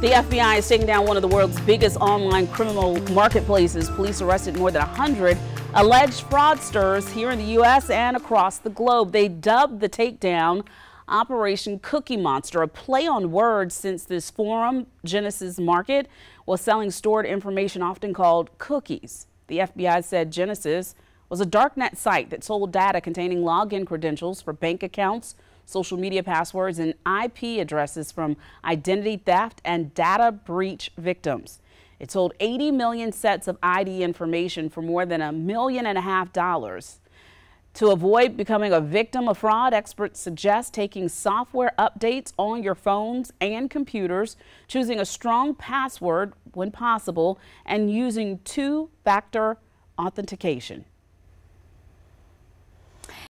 The FBI is taking down one of the world's biggest online criminal marketplaces. Police arrested more than 100 alleged fraudsters here in the U.S. and across the globe. They dubbed the takedown Operation Cookie Monster, a play on words since this forum, Genesis Market, was selling stored information often called cookies. The FBI said Genesis was a darknet site that sold data containing login credentials for bank accounts, social media passwords, and IP addresses from identity theft and data breach victims. It sold 80 million sets of ID information for more than a million and a half dollars. To avoid becoming a victim of fraud, experts suggest taking software updates on your phones and computers, choosing a strong password when possible, and using two-factor authentication.